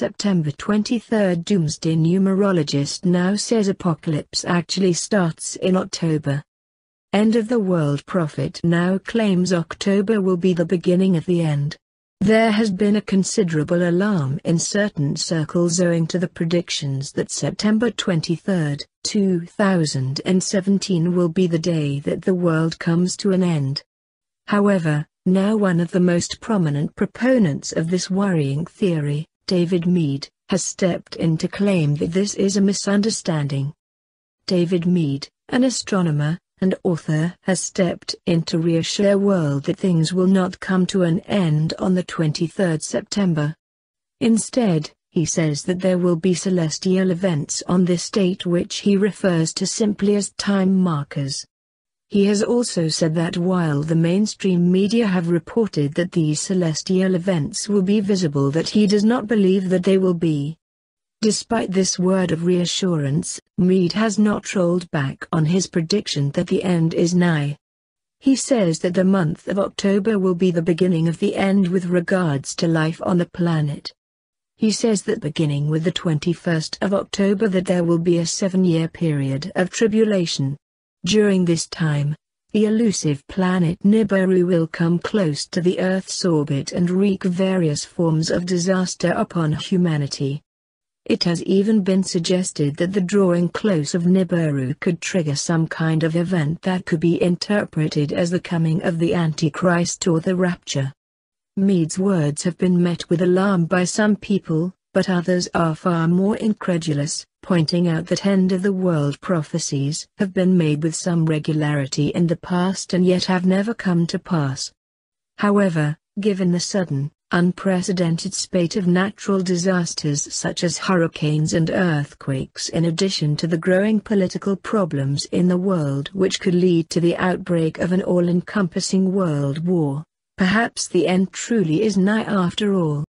September 23 Doomsday numerologist now says apocalypse actually starts in October. End of the world prophet now claims October will be the beginning of the end. There has been a considerable alarm in certain circles owing to the predictions that September 23, 2017 will be the day that the world comes to an end. However, now one of the most prominent proponents of this worrying theory, David Meade, has stepped in to claim that this is a misunderstanding. David Meade, an astronomer, and author has stepped in to reassure world that things will not come to an end on the 23rd September. Instead, he says that there will be celestial events on this date which he refers to simply as time markers. He has also said that while the mainstream media have reported that these celestial events will be visible that he does not believe that they will be. Despite this word of reassurance, Meade has not rolled back on his prediction that the end is nigh. He says that the month of October will be the beginning of the end with regards to life on the planet. He says that beginning with the 21st of October that there will be a seven-year period of tribulation. During this time, the elusive planet Nibiru will come close to the Earth's orbit and wreak various forms of disaster upon humanity. It has even been suggested that the drawing close of Nibiru could trigger some kind of event that could be interpreted as the coming of the Antichrist or the rapture. Meade's words have been met with alarm by some people, but others are far more incredulous, pointing out that end-of-the-world prophecies have been made with some regularity in the past and yet have never come to pass. However, given the sudden, unprecedented spate of natural disasters such as hurricanes and earthquakes in addition to the growing political problems in the world which could lead to the outbreak of an all-encompassing world war. Perhaps the end truly is nigh after all.